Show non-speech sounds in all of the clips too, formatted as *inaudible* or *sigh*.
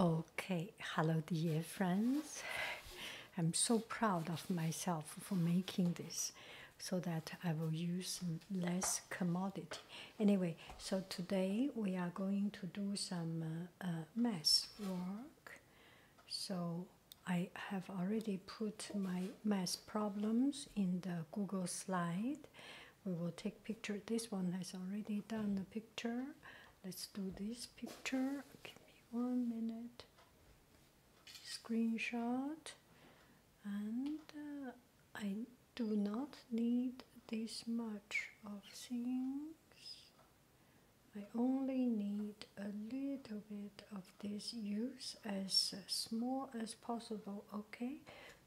Okay, hello, dear friends. I'm so proud of myself for making this so that I will use less commodity. Anyway, so today we are going to do some uh, uh, math work. So I have already put my math problems in the Google slide. We will take picture. This one has already done the picture. Let's do this picture. One minute. Screenshot. And uh, I do not need this much of things. I only need a little bit of this use as small as possible. Okay,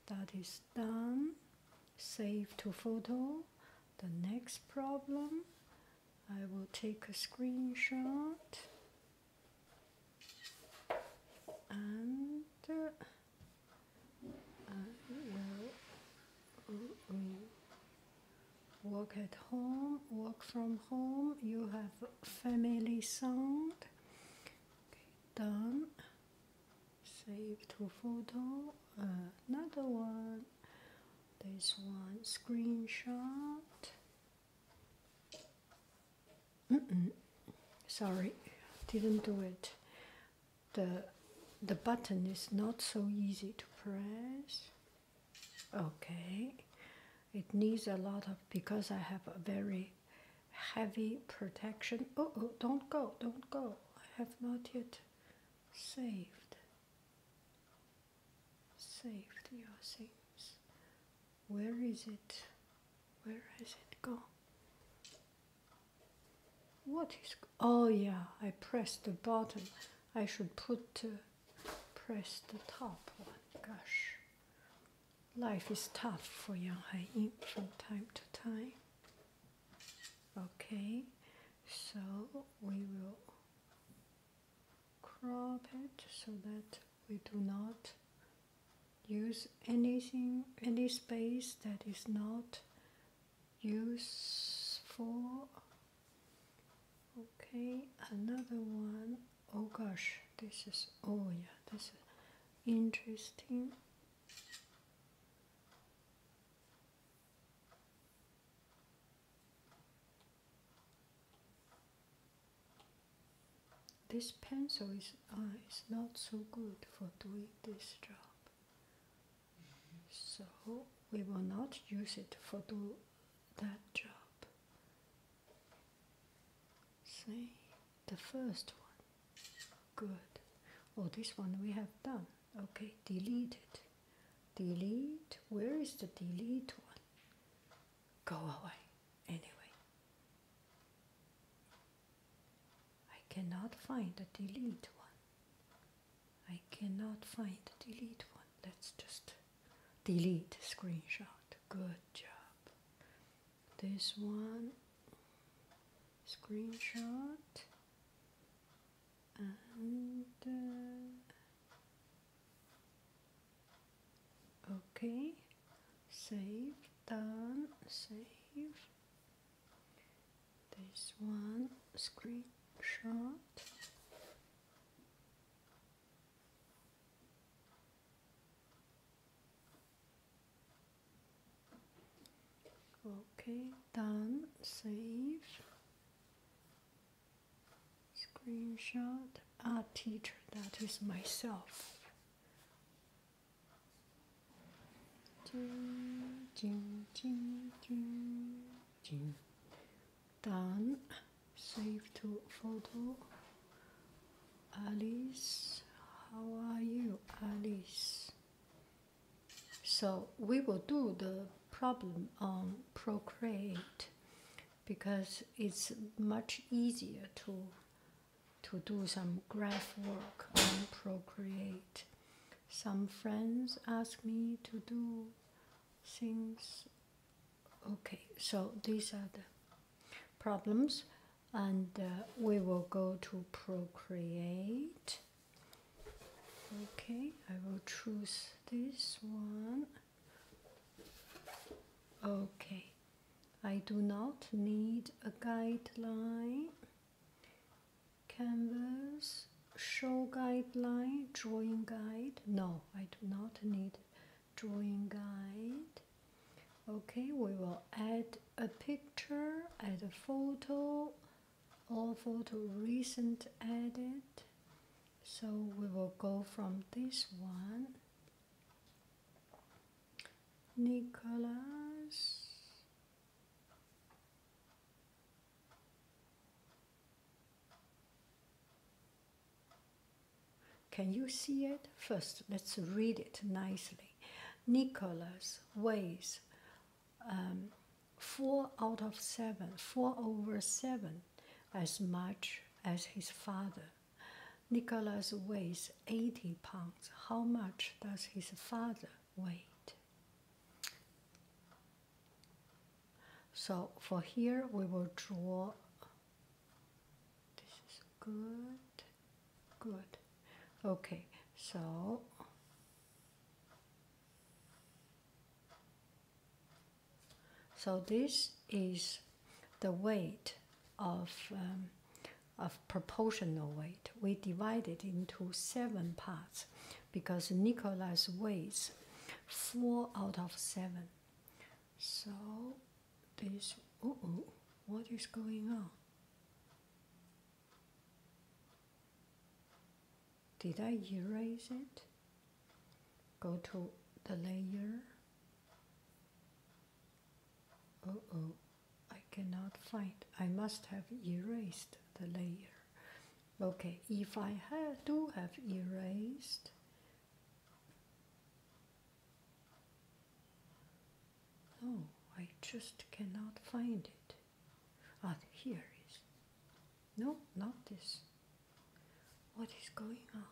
that is done. Save to photo. The next problem, I will take a screenshot and I will work at home, work from home. You have family sound. Okay, done. Save to photo. another one. This one screenshot. Sorry, didn't do it. The the button is not so easy to press. Okay, it needs a lot of because I have a very heavy protection. Oh, oh, don't go, don't go. I have not yet saved. Saved your things. Where is it? Where has it gone? What is? Oh yeah, I pressed the button. I should put uh, press the top oh one. Gosh, life is tough for Yang Hai from time to time. Okay, so we will crop it so that we do not use anything, any space that is not useful. Okay, another one. Oh gosh, this is, oh yeah, this is interesting. This pencil is, uh, is not so good for doing this job. So we will not use it for do that job. See the first one. Good. Oh, this one we have done. Okay, delete it. Delete. Where is the delete one? Go away. Anyway, I cannot find the delete one. I cannot find the delete one. Let's just delete screenshot. Good job. This one screenshot and uh, okay. Save done. Save. This one screenshot. Okay done. Save screenshot. A teacher that is myself. Done save to photo. Alice how are you alice? So we will do the problem on procreate because it's much easier to to do some graph work on procreate. Some friends ask me to do things. Okay so these are the problems and uh, we will go to procreate. Okay i will choose this one. Okay i do not need a guideline canvas show guideline, drawing guide. No, I do not need drawing guide. Okay, we will add a picture, add a photo, all photo recent added. So we will go from this one. Nicholas. Can you see it? First, let's read it nicely. Nicholas weighs um, 4 out of 7, 4 over 7, as much as his father. Nicholas weighs 80 pounds. How much does his father weigh? So for here we will draw. This is good, good. Okay, so so this is the weight of um, of proportional weight. We divide it into seven parts because Nicholas weighs four out of seven. So this, oh, what is going on? Did I erase it? Go to the layer. Oh, oh, I cannot find. I must have erased the layer. Okay, if I have, do have erased, oh, I just cannot find it. Ah, here is. No, not this. Going on?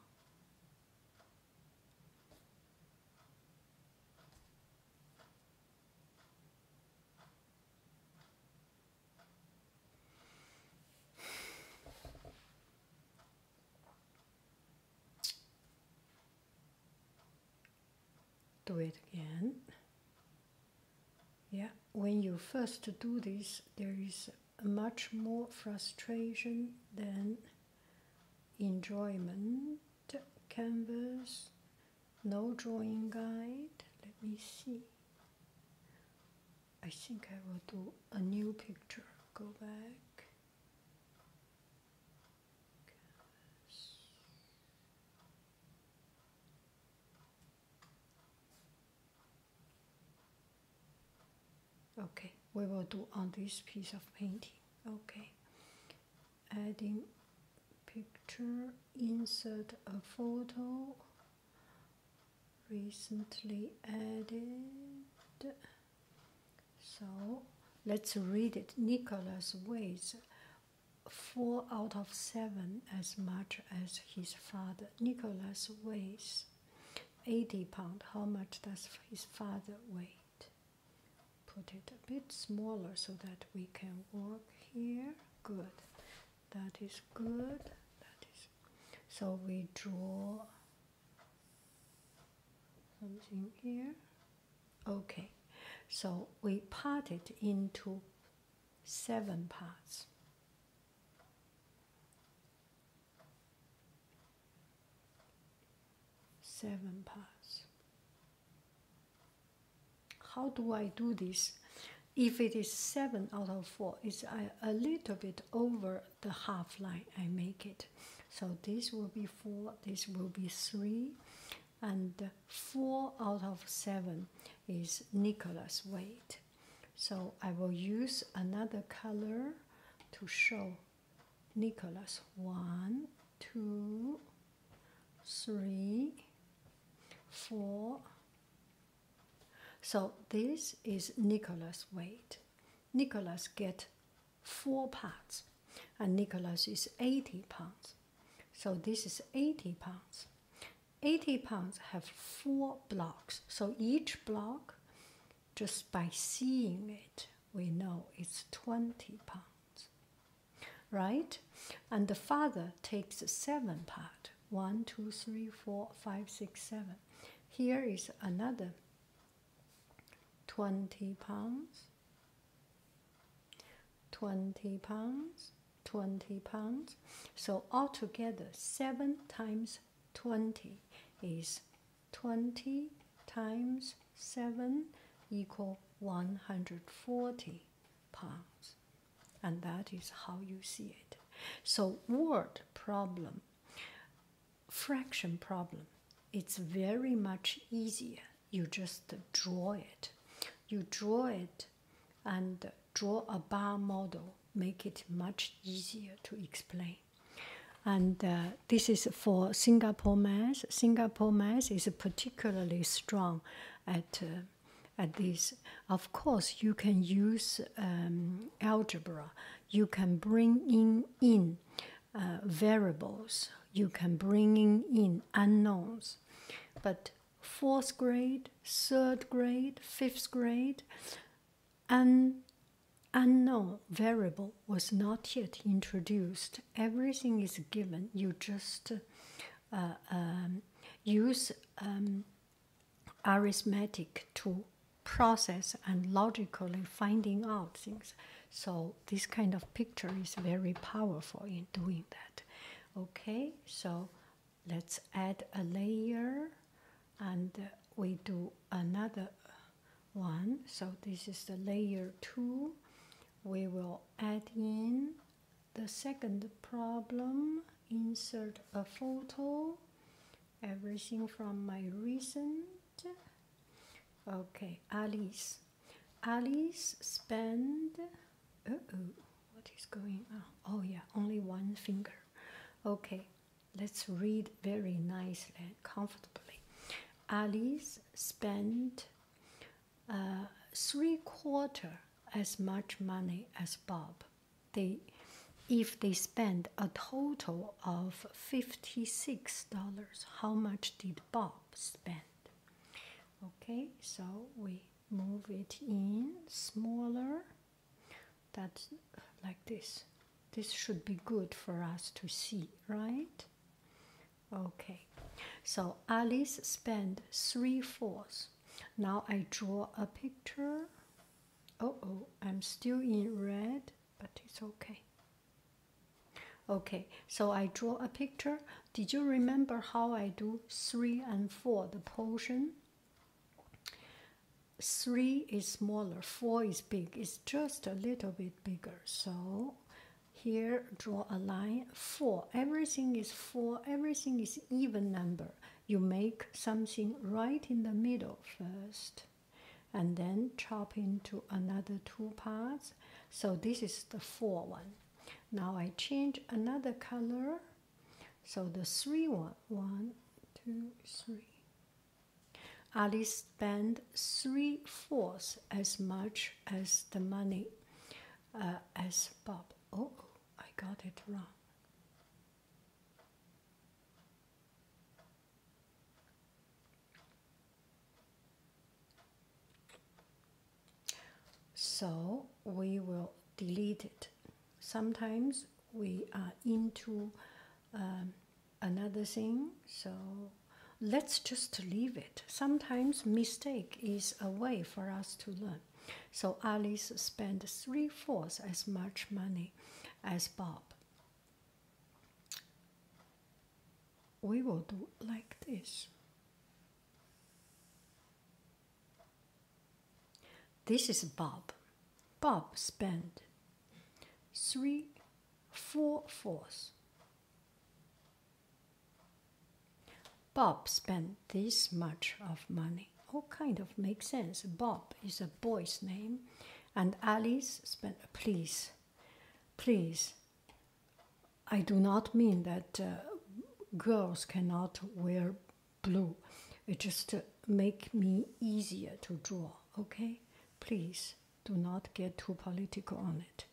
Do it again. Yeah, when you first do this, there is much more frustration than enjoyment. Canvas, no drawing guide. Let me see. I think I will do a new picture. Go back. Okay, we will do on this piece of painting. Okay, adding picture, insert a photo, recently added. So let's read it. Nicholas weighs four out of seven as much as his father. Nicholas weighs 80 pounds. How much does his father weigh? put it a bit smaller so that we can work here. Good. That is good. So we draw something here. Okay. So we part it into seven parts. Seven parts how do I do this? If it is 7 out of 4, it's a, a little bit over the half line I make it. So this will be 4, this will be 3, and 4 out of 7 is Nicholas' weight. So I will use another color to show Nicholas. One, two, three, four, so this is Nicholas' weight. Nicholas get four parts, and Nicholas is 80 pounds. So this is 80 pounds. 80 pounds have four blocks. So each block, just by seeing it, we know it's 20 pounds. Right? And the father takes seven part. One, two, three, four, five, six, seven. Here is another 20 pounds, 20 pounds, 20 pounds. So altogether, 7 times 20 is 20 times 7 equal 140 pounds. And that is how you see it. So word problem, fraction problem, it's very much easier. You just draw it. You draw it and draw a bar model, make it much easier to explain. And uh, this is for Singapore math. Singapore math is particularly strong at uh, at this. Of course, you can use um, algebra. You can bring in in uh, variables. You can bring in in unknowns. But fourth grade, third grade, fifth grade, an unknown variable was not yet introduced. Everything is given. You just uh, um, use um, arithmetic to process and logically finding out things. So this kind of picture is very powerful in doing that. Okay, so let's add a layer and we do another one. So this is the layer two. We will add in the second problem, insert a photo, everything from my recent. Okay, Alice. Alice spend. Uh oh, what is going on? Oh, yeah, only one finger. Okay, let's read very nicely and comfortably. Alice spent uh, three quarter as much money as Bob. They, if they spend a total of fifty-six dollars, how much did Bob spend? Okay, so we move it in smaller. That's like this. This should be good for us to see, right? Okay, so Alice spent three fourths. Now I draw a picture. Oh, oh, I'm still in red, but it's okay. Okay, so I draw a picture. Did you remember how I do three and four, the portion? Three is smaller, four is big. It's just a little bit bigger. So here draw a line four everything is four everything is even number you make something right in the middle first and then chop into another two parts. So this is the four one. Now i change another color. So the three one one two three. Alice spent three fourths as much as the money uh, as bob. Oh I got it wrong. So we will delete it. Sometimes we are into um, another thing, so let's just leave it. Sometimes mistake is a way for us to learn. So Alice spent three fourths as much money as Bob. We will do like this. This is Bob. Bob spent three, four fourths. Bob spent this much of money. All kind of makes sense. Bob is a boy's name, and Alice spent. Please, please, I do not mean that uh, girls cannot wear blue. It just uh, make me easier to draw, okay? Please do not get too political on it.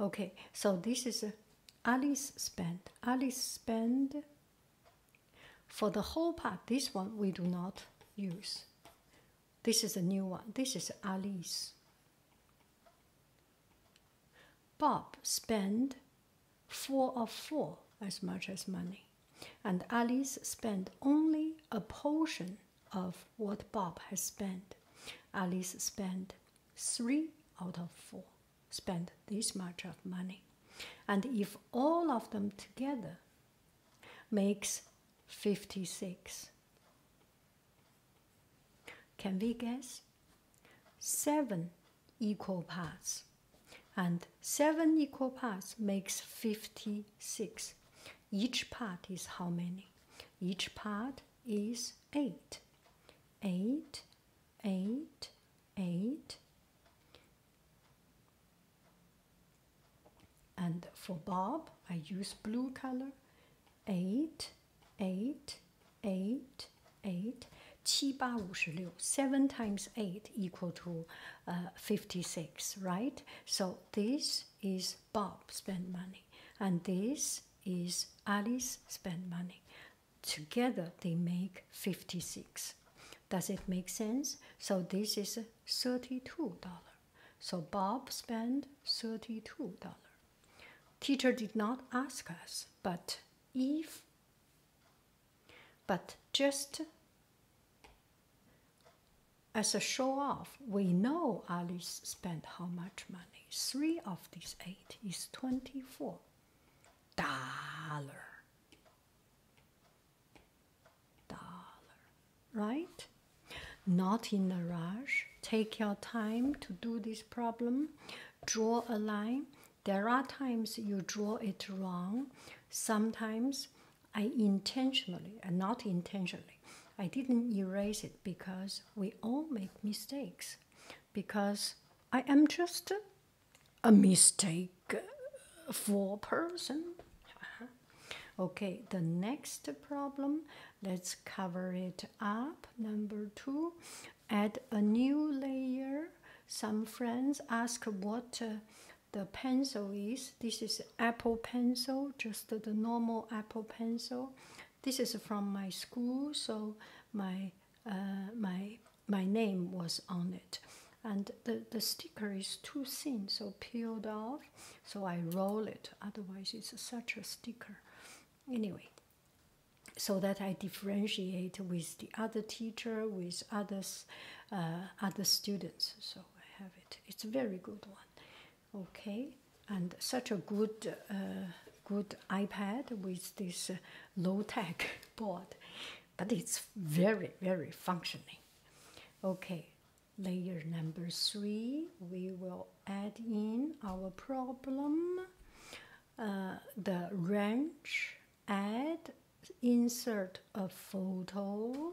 Okay, so this is uh, Alice spent. Alice spent for the whole part. This one we do not use. This is a new one. This is Alice. Bob spend four of four as much as money, and Alice spent only a portion of what Bob has spent. Alice spent three out of four, spend this much of money. And if all of them together makes 56, can we guess? Seven equal parts. And seven equal parts makes 56. Each part is how many? Each part is 8. 8, 8, 8. And for Bob, I use blue color. 8, 8, 8, 8. 七八五十六. 7 times 8 equal to uh, 56, right? So this is Bob spend money. And this is Alice spend money. Together they make 56. Does it make sense? So this is $32. So Bob spent $32. Teacher did not ask us, but if, but just as a show off, we know Alice spent how much money. Three of these eight is 24 dollar. Dollar, right? Not in a rush. Take your time to do this problem. Draw a line. There are times you draw it wrong. Sometimes I intentionally and not intentionally. I didn't erase it because we all make mistakes. Because I am just a mistake for person. *laughs* Okay, the next problem, let's cover it up. Number two, add a new layer. Some friends ask what uh, the pencil is. This is Apple Pencil, just the normal Apple Pencil. This is from my school, so my uh, my my name was on it. And the, the sticker is too thin so peeled off so i roll it. Otherwise it's such a sticker. Anyway so that i differentiate with the other teacher with others uh, other students. So i have it. It's a very good one okay and such a good uh, good ipad with this uh, low tech *laughs* board but it's very very functioning. Okay layer number three we will add in our problem. Uh, the wrench add insert a photo.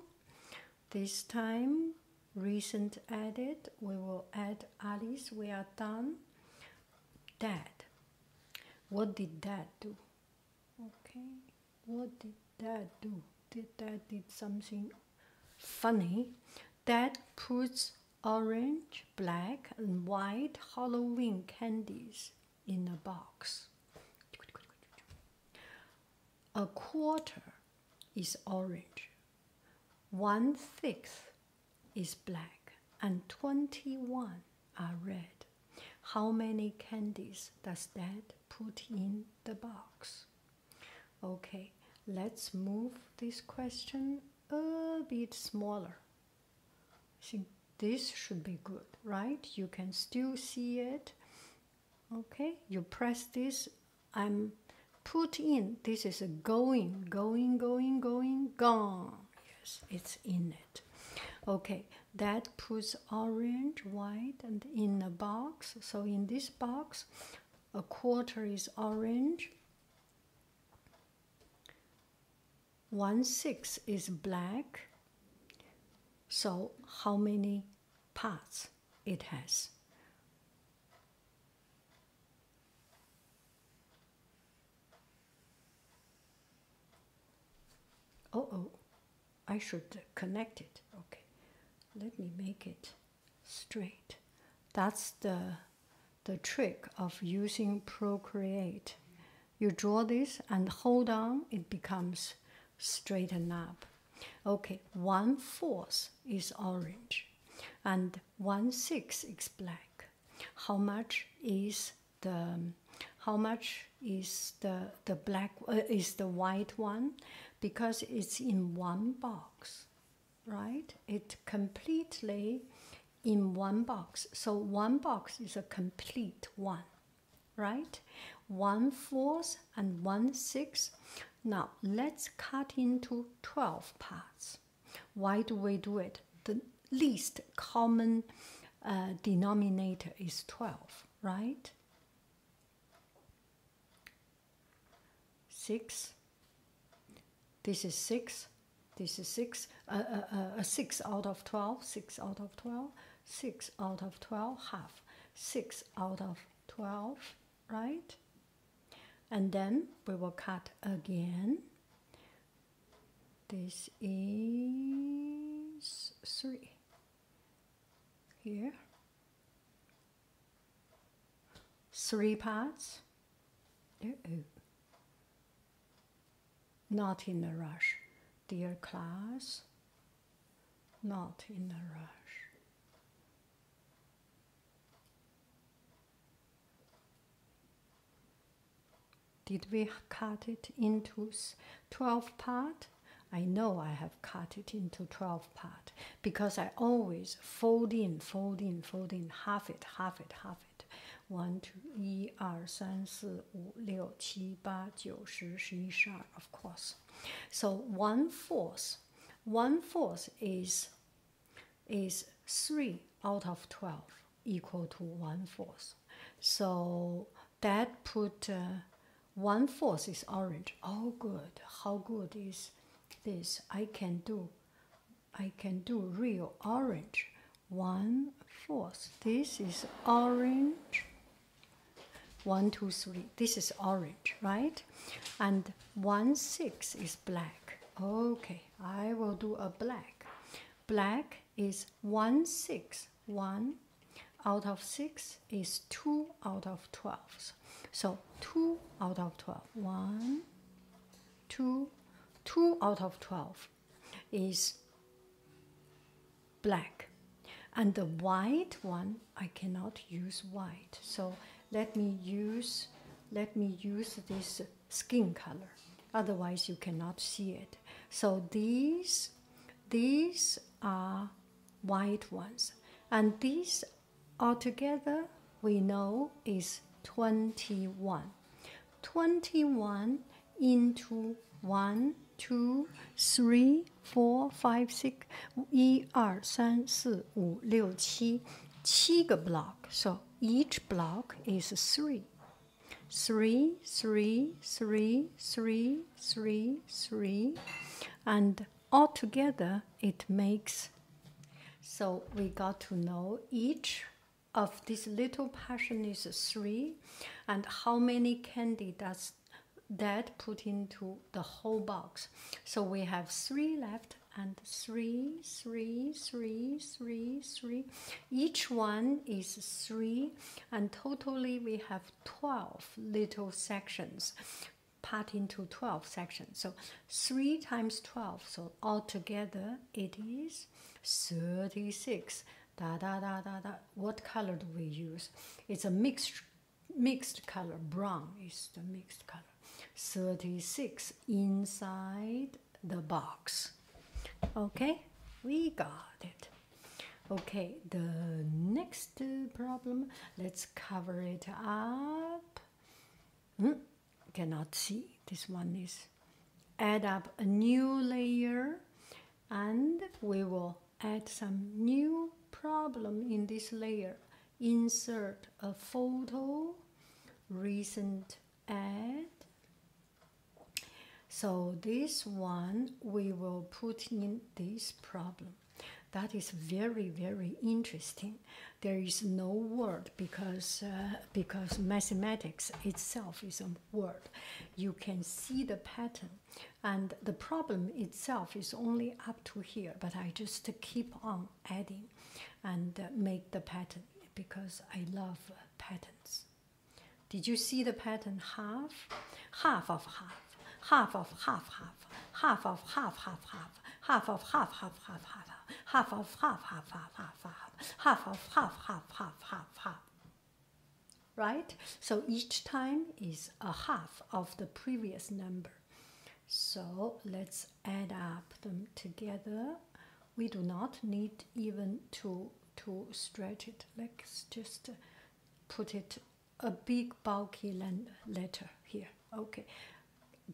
This time recent added we will add alice we are done dad what did dad do? Okay. What did dad do? Did dad did something funny dad puts orange black and white halloween candies in a box? A quarter is orange, one sixth is black, and 21 are red. How many candies does that put in the box? Okay, let's move this question a bit smaller. I think this should be good, right? You can still see it. Okay, you press this. I'm put in this is a going going going going gone yes it's in it okay that puts orange white and in a box. So in this box a quarter is orange one six is black. So how many parts it has? Oh oh I should connect it let me make it straight. That's the the trick of using Procreate. You draw this and hold on it becomes straighten up okay one fourth is orange and one sixth is black. How much is the how much is the the black uh, is the white one? Because it's in one box, right? It completely in one box. So one box is a complete one, right? one fourth and one sixth. Now let's cut into 12 parts. Why do we do it? The least common uh, denominator is 12, right? 6. This is 6. This is 6. Uh, uh, uh, 6 out of 12. 6 out of 12. 6 out of 12. Half. 6 out of 12, right? And then we will cut again. This is 3. Here. Three parts. Uh-oh. Not in a rush. Dear class, not in a rush. Did we cut it into 12 part? I know I have cut it into 12 part because I always fold in, fold in, fold in, half it, half it, half it. 1, 2, 1, 2, 3, 4, 5, 6, 7, 8, 9, 10, 11, 12, of course. So 1 fourth, 1 fourth is, is 3 out of 12 equal to 1 fourth. So that put uh, 1 fourth is orange. Oh good, how good is this? I can do, I can do real orange. 1 fourth. This is orange one, two, three. This is orange, right? And one six is black. Okay, I will do a black. Black is one six. One out of six is two out of twelve. So two out of twelve. One, two, two out of twelve is black. And the white one, I cannot use white. So let me use let me use this skin color. Otherwise you cannot see it. So these these are white ones. And these altogether we know is 21 21 into 1 2 3 4 5 6 1 2 3 4 5 6 7七个 block. So each block is three. Three, three, three, three, three, three, and altogether it makes. So we got to know each of these little passion is three, and how many candy does that put into the whole box? So we have three left and three, three, three, three, three. Each one is three, and totally we have 12 little sections part into 12 sections. So 3 times 12, so altogether it is 36. Da da da da da. What color do we use? It's a mixed mixed color. Brown is the mixed color. 36 inside the box. Okay, we got it. Okay, the next problem, let's cover it up. Hmm, cannot see. This one is add up a new layer and we will add some new problem in this layer. Insert a photo, recent add, so this one we will put in this problem. That is very very interesting. There is no word because uh, because mathematics itself is a word. You can see the pattern, and the problem itself is only up to here. But I just keep on adding, and uh, make the pattern because I love patterns. Did you see the pattern half? Half of half half of half half, half of half half half, half of half half half half, half of half half half half half, half of half half half half half. Right? So each time is a half of the previous number. So let's add up them together. We do not need even to to stretch it. Let's just put it a big bulky letter here. Okay,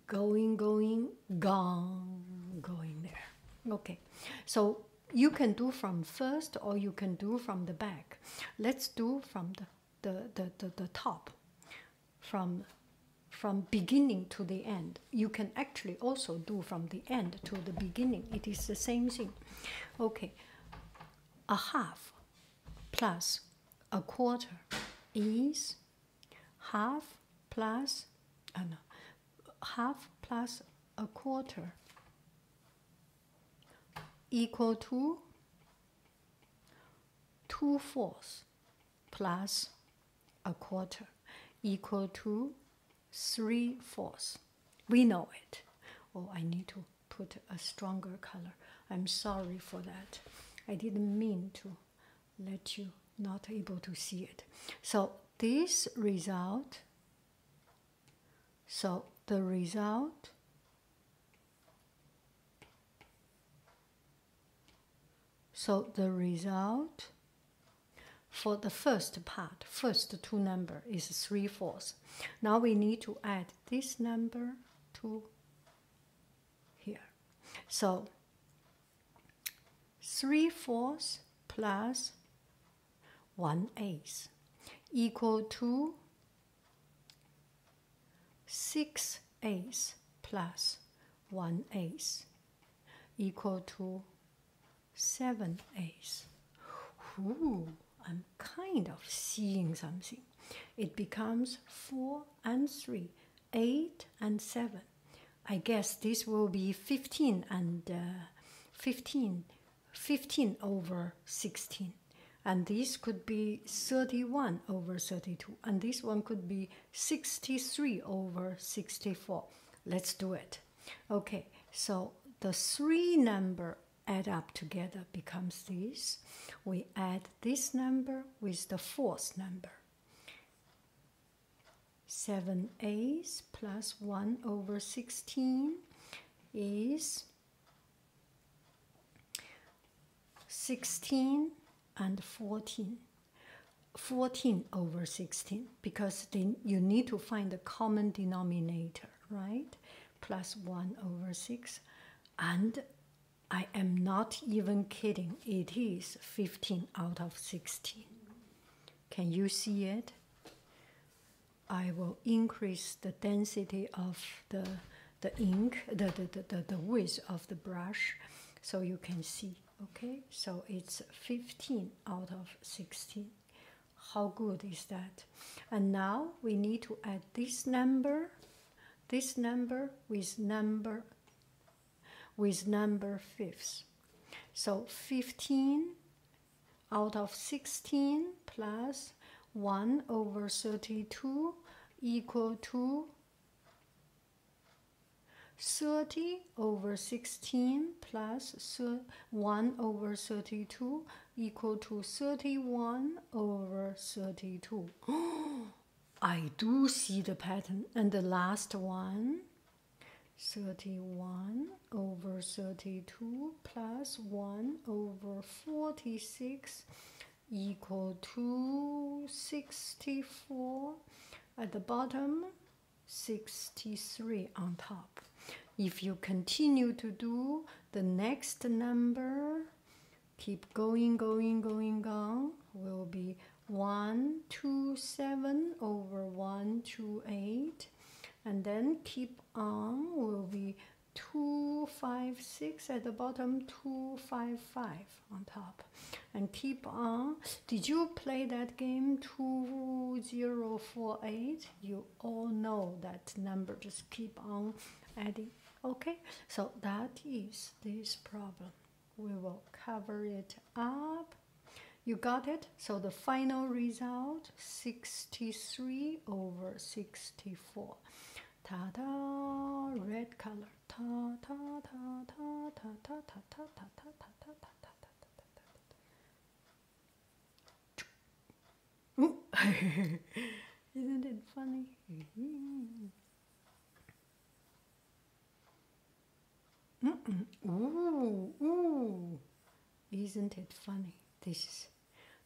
going, going, gone, going there. Okay, so you can do from first or you can do from the back. Let's do from the, the, the, the, the top, from, from beginning to the end. You can actually also do from the end to the beginning. It is the same thing. Okay, a half plus a quarter is half plus uh, no, half plus a quarter equal to 2 fourths plus a quarter equal to 3 fourths. We know it. Oh, I need to put a stronger color. I'm sorry for that. I didn't mean to let you not able to see it. So this result, so the result so the result for the first part, first two number is 3 fourths. Now we need to add this number to here. So 3 fourths plus 1 eighth equal to 6 eighths plus 1 eighth equal to 7 eighths. Ooh, I'm kind of seeing something. It becomes 4 and 3, 8 and 7. I guess this will be 15 and uh, 15, 15 over 16 and this could be 31 over 32 and this one could be 63 over 64 let's do it. Okay so the three number add up together becomes this. We add this number with the fourth number. 7 eighths plus 1 over 16 is 16 and 14. 14 over 16 because then you need to find the common denominator, right? Plus 1 over 6. And I am not even kidding, it is 15 out of 16. Can you see it? I will increase the density of the, the ink, the, the, the, the width of the brush so you can see. Okay, so it's 15 out of 16. How good is that? And now we need to add this number, this number with number with number fifths. So 15 out of 16 plus 1 over 32 equal to 30 over 16 plus 1 over 32 equal to 31 over 32. *gasps* I do see the pattern. And the last one, 31 over 32 plus 1 over 46 equal to 64. At the bottom, 63 on top. If you continue to do the next number, keep going, going, going on, will be 127 over 128. And then keep on, will be 256 at the bottom, 255 on top. And keep on. Did you play that game 2048? You all know that number, just keep on adding. Okay, so that is this problem. We will cover it up. You got it? So the final result 63 over 64. Ta da, red color. Ta ta ta ta ta ta ta ta ta ta ta ta ta ta ta ta ta ta. Isn't it funny? Ooh, ooh. Isn't it funny? This is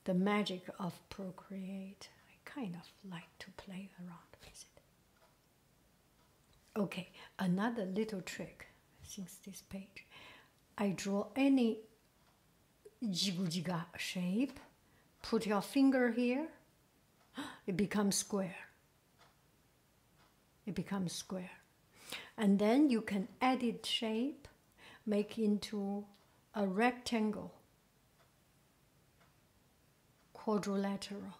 the magic of Procreate. I kind of like to play around with it. Okay, another little trick since this page. I draw any jigu shape, put your finger here, it becomes square. It becomes square. And then you can edit shape, make into a rectangle, quadrilateral.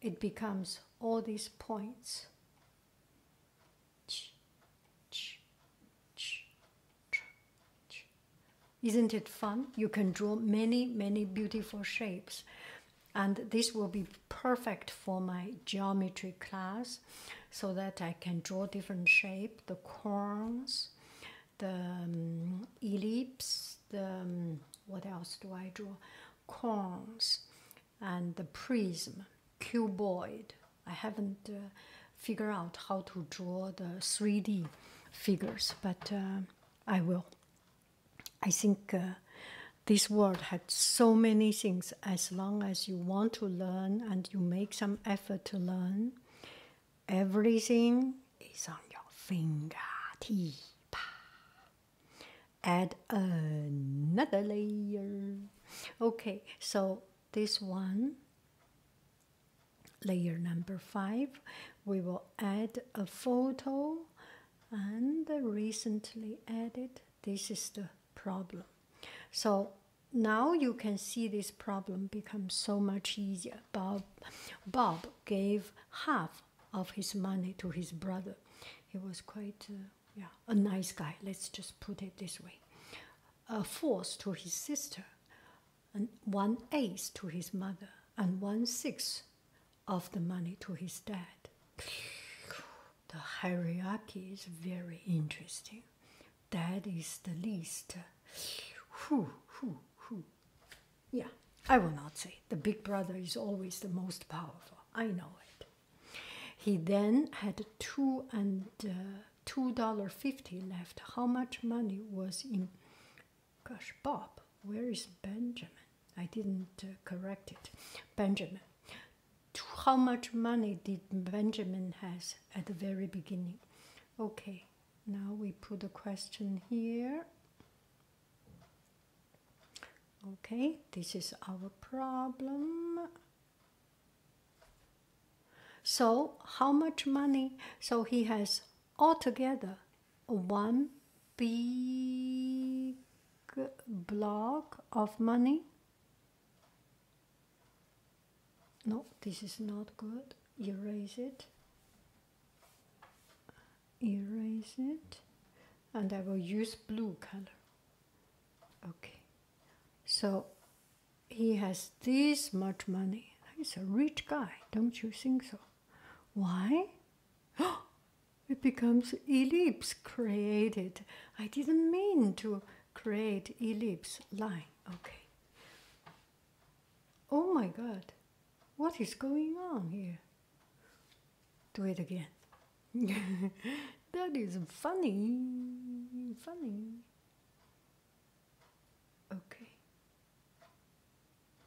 It becomes all these points. Isn't it fun? You can draw many, many beautiful shapes. And this will be perfect for my geometry class so that I can draw different shape, the corns, the um, ellipse, the, um, what else do I draw? Corns and the prism, cuboid. I haven't uh, figured out how to draw the 3D figures, but uh, I will. I think uh, this world had so many things as long as you want to learn and you make some effort to learn. Everything is on your fingertip. Add another layer. Okay, so this one, layer number five, we will add a photo and recently added. This is the problem. So now you can see this problem becomes so much easier. Bob, Bob gave half of his money to his brother. He was quite, uh, yeah, a nice guy. Let's just put it this way. A fourth to his sister, and one eighth to his mother, and one sixth of the money to his dad. *sighs* The hierarchy is very interesting. Dad is the least. Whew, whew, whew. Yeah, I will not say. The big brother is always the most powerful. I know it. He then had two and uh, two dollar fifty left. How much money was in? Gosh, Bob, where is Benjamin? I didn't uh, correct it. Benjamin. How much money did Benjamin has at the very beginning? Okay, now we put a question here. Okay, this is our problem. So, how much money? So, he has altogether one big block of money. No, this is not good. Erase it. Erase it. And I will use blue color. Okay. So he has this much money. He's a rich guy, don't you think so? Why? *gasps* it becomes ellipse created. I didn't mean to create ellipse line. Okay. Oh my god. What is going on here? Do it again. *laughs* that is funny. Funny. Okay.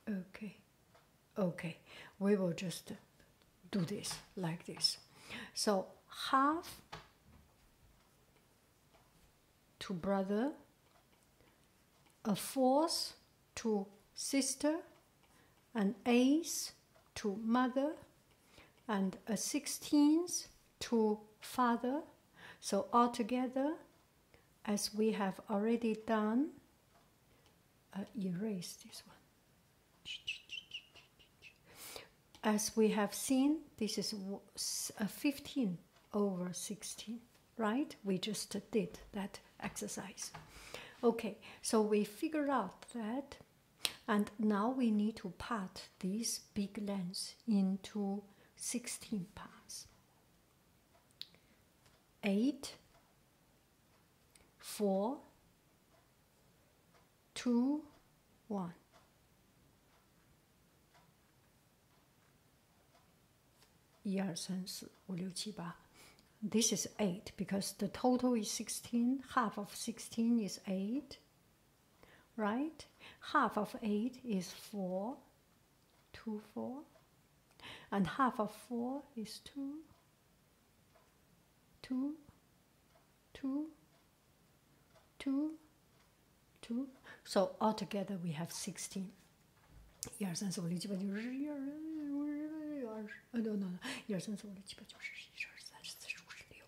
Okay, okay, we will just do this like this. So half to brother, a fourth to sister, an eighth to mother, and a sixteenth to father. So altogether, as we have already done, uh, erase this one. As we have seen, this is 15 over 16, right? We just did that exercise. Okay, so we figured out that, and now we need to part this big length into 16 parts. 8, 4, 2, 1. 一二三四五六七八。This is 8 because the total is 16. Half of 16 is 8. Right? Half of 8 is 4. 2, 4. And half of 4 is 2, 2, 2, 2, 2. So altogether we have 16. 一二三四五六七八九十一二 二十，呃，no no no，一二三四五六七八九十十一十二十三十四十五十六。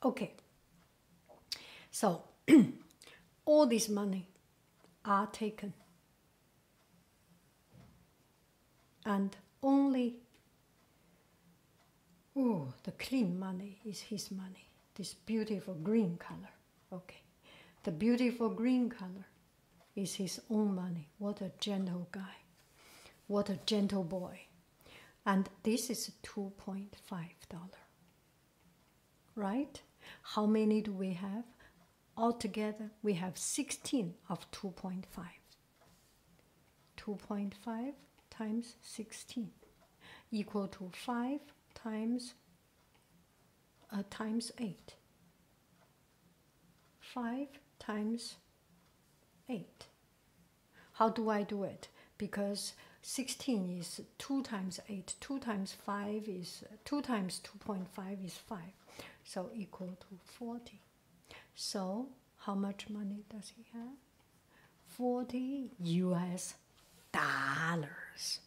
Okay. So *clears throat* all this money are taken and only oh the clean money is his money this beautiful green color okay the beautiful green color is his own money what a gentle guy what a gentle boy and this is 2.5 dollar right? How many do we have? Altogether we have 16 of 2.5 2.5 times 16 equal to 5 times uh, times 8 5 times 8 how do i do it? Because 16 is 2 times 8 2 times 5 is 2 times 2.5 is 5 so equal to 40 so how much money does he have 40 us dollars.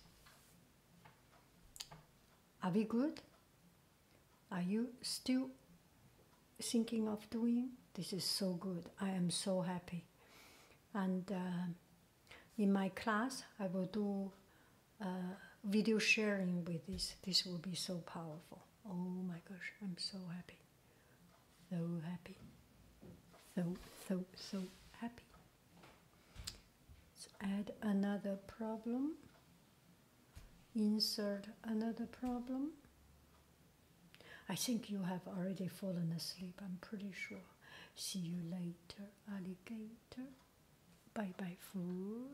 Are we good? Are you still thinking of doing? This is so good. I am so happy. And uh, in my class, I will do uh, video sharing with this. This will be so powerful. Oh my gosh, I'm so happy. So happy. So, so, so happy. Let's add another problem. Insert another problem. I think you have already fallen asleep, I'm pretty sure. See you later, alligator. Bye bye, fool.